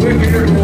We're here.